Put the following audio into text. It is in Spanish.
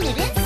le ves?